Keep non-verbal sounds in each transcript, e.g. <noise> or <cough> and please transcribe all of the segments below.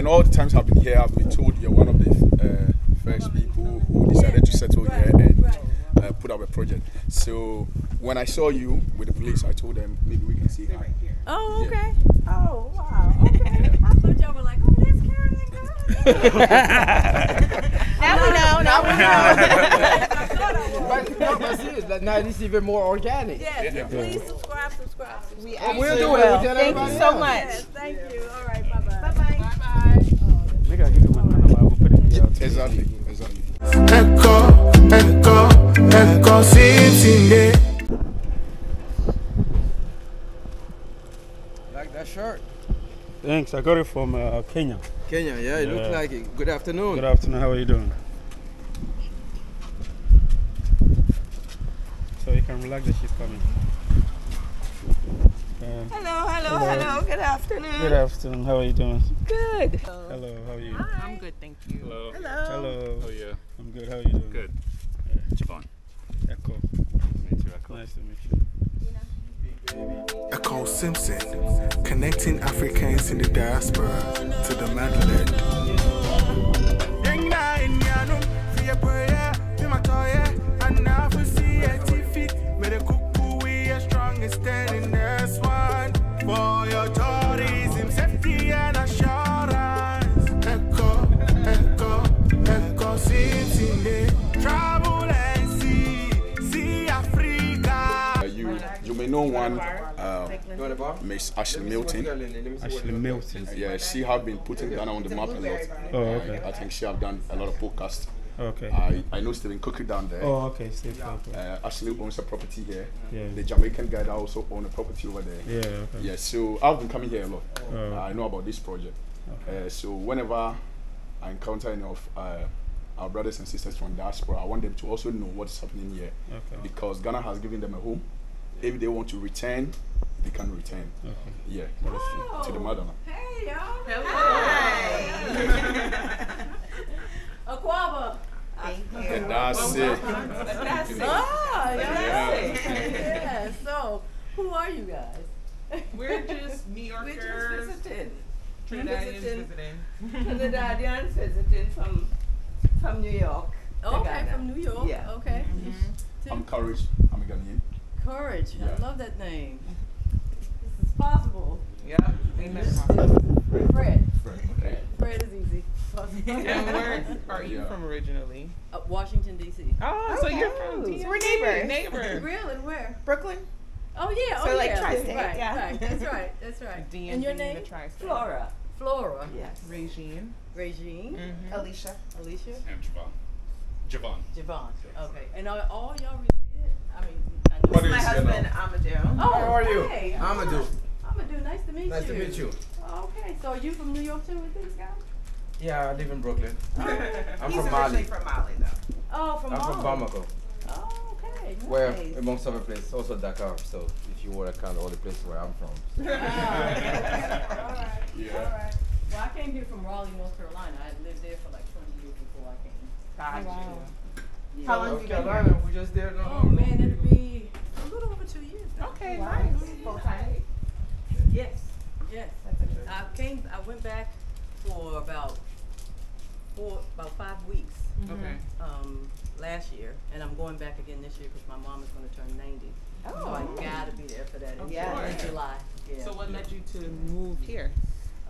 and all the times I've been here, I've been told you're one of the uh, first people who decided to settle here and uh, put up a project. So when I saw you with the police, I told them maybe we can see hi. Oh, Yeah. okay. Oh, wow. Okay. <laughs> I thought y'all were like, oh, that's Karen and Girl. Now we know. Now we I thought I was. But, no, but seriously, now this is even more organic. Yes, please subscribe, subscribe. subscribe. We Oh, we'll do it. will. Thank you so else. much. Yes, thank you. All right, bye-bye. Bye-bye. Make I give you my number. I will put it here. Exactly, exactly. Ekow, echo, echo, sim, sim, yeah. Like that shirt. Thanks. I got it from uh, Kenya. Kenya, yeah, it looks like it. Good afternoon. Good afternoon. How are you doing? So you can relax that she's coming. Hello, hello, Hello. hello. Good afternoon. good afternoon. How are you doing? Good. Hello. How are you? Hi. I'm good, thank you. Hello. Hello. Oh yeah. I'm good. How are you doing? Good. Javon. Ekow. Meet you, Ekow. Nice to meet you. Ekow Simpson, connecting Africans in the diaspora to the motherland. May know one, uh, You want a bar? Miss Ashley Let me see what Milton. you got, Lenny. Let me see what Ashley. Milton. Yeah, she have been putting Ghana on the map a lot. Oh, okay. I think she have done a lot of podcasts. Okay. I, I know Stephen Cookie down there. Oh, okay. Stay okay. Uh, Ashley owns a property here. Yeah. The Jamaican guy that also own a property over there. Yeah. Okay. Yeah, so I've been coming here a lot. Oh. I know about this project. Uh, so whenever I encounter any of uh, our brothers and sisters from diaspora, I want them to also know what's happening here. Okay. Because Ghana has given them a home. If they want to return, they can return. Okay. Yeah, to the motherland. Hey, y'all. Hi. <laughs> Akwaaba. Thank you. And that's it. Ah, yes. yes. So, who are you guys? We're just New Yorkers. We're just visiting. Trinidadians visiting. visiting. Trinidadians visiting from from New York. Okay, Ghana. from New York. Yeah. Okay. I'm Courage. I'm a Ghanaian. Courage. Yeah. I love that name. This is possible. Yeah. Amen. Fred. Fred. Okay. Fred is easy. <laughs> and <laughs> where are you Yeah. from originally? Uh, Washington D.C. Oh, so you're from Okay. DC. We're neighbors. Neighbors. <laughs> Really? Where? Brooklyn. Oh yeah. So, oh like, yeah. tri-state, Right. yeah. Right. That's right. That's right. DMV and your name? the. Flora. Flora. Yes. Regine. Regine. Mhm. Alicia. Alicia. And Javon. Javon. Javon. Okay. And are all y'all related? I mean, I know. What is My it, husband, you know? Amadou. Oh, How are you? hey, Amadou. Amadou, nice to meet Nice you. Nice to meet you. Okay, so are you from New York too with these guys? Yeah, I live in Brooklyn. <laughs> I'm He's from originally Mali. from Mali, though. Oh, from I'm from Bamako. Oh, okay. Nice. Where, amongst other places, also Dakar. So if you want to count all the places where I'm from. Ah, <laughs> okay. all right. Yeah. All right. Well, I came here from Raleigh, North Carolina. I lived there for like 20 years before I came. Got Wow. Yeah. How long have North you been here? Carolina, we just there. Oh man, it'll be a little over two years. now. Okay, Wow. nice. Full time. Yes. Yes. That's. I came. I went back for about four, about five weeks. Okay. um, last year, and I'm going back again this year because my mom is going to turn 90. So I Oh. gotta be there for that in, Of July- in. July. Yeah. So what led you to move here?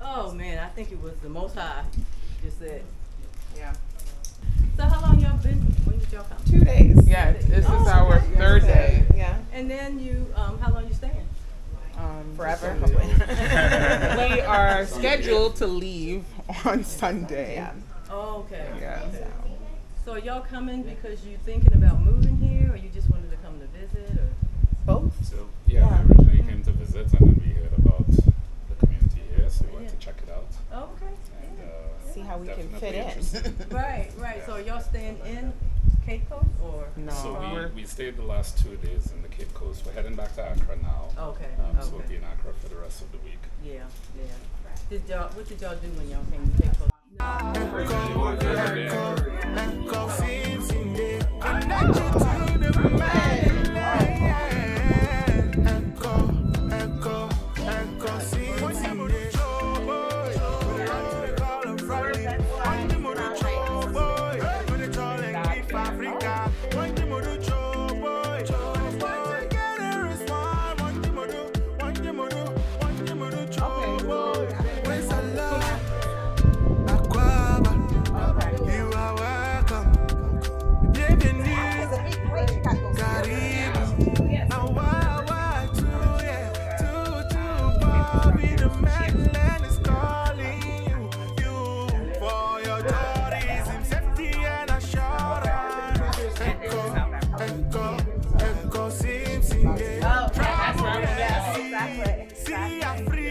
oh man, I think it was the Most High. Just said. Yeah. So how long y'all been? When did y'all come? Two days. Yeah, this Oh, is our okay. third day. Yeah. And then you, um, how long you staying? Um, Forever. <laughs> we <laughs> are scheduled to leave on Sunday. Yeah. Oh, okay. Yeah. So y'all coming because you're thinking about moving here, or you just wanted to come to visit, or? Both. So yeah, Yeah. we originally came to visit, and then we heard about the community here, so we went Yeah. to check it out. Oh, okay. And uh, See how we can fit definitely in. interested. Right, right. So y'all staying in Cape Coast, or? No. So we're- we, we stayed the last two days in the Cape Coast. We're heading back to Accra now. Okay. Um, okay. So we'll be in Accra for the rest of the week. Yeah, yeah. Did y'all, what did y'all do when y'all came to Cape Coast? Originally,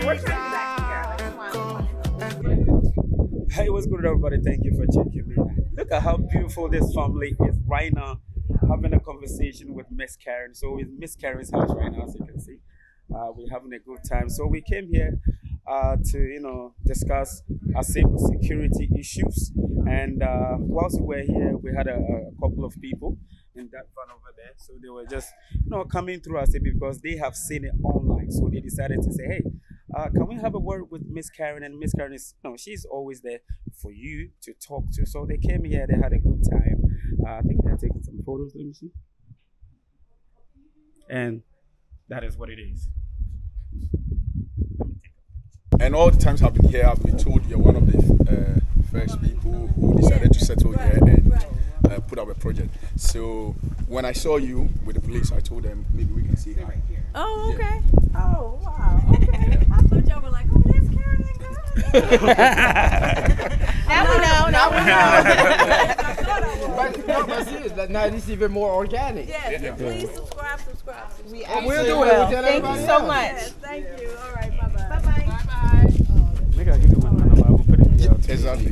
Hey, what's good, everybody? Thank you for checking me out. Look at how beautiful this family is right now, having a conversation with Miss Karen. So, it's Miss Karen's house right now, as you can see. Uh, we're having a good time. So, we came here uh, to you know discuss uh, our security issues. And uh, whilst we were here, we had a, a, couple of people in that van over there, so they were just you know coming through our city because they have seen it online. So they decided to say, hey, uh, can we have a word with Miss Karen? And Miss Karen is, know, she's always there for you to talk to. So they came here, they had a good time. Uh, I think they're taking some photos. Let me see. And that is what it is. And all the times I've been here, I've been told you're one of the uh, first people who decided to settle here and uh, put up a project. So when I saw you with the police, I told them maybe we can see her. Oh, Yeah. okay. Oh, wow. Okay. <laughs> I thought y'all were like, oh, there's Karen <laughs> Now we know. Now we know. <laughs> But, no, but serious, now this is even more organic. Yes, please subscribe, subscribe. We Oh, we'll do it. will. We'll Thank you so else. much. Yes, thank you. All right, bye-bye. Bye-bye. Maybe I'll give you my number. I will put it here. Exactly.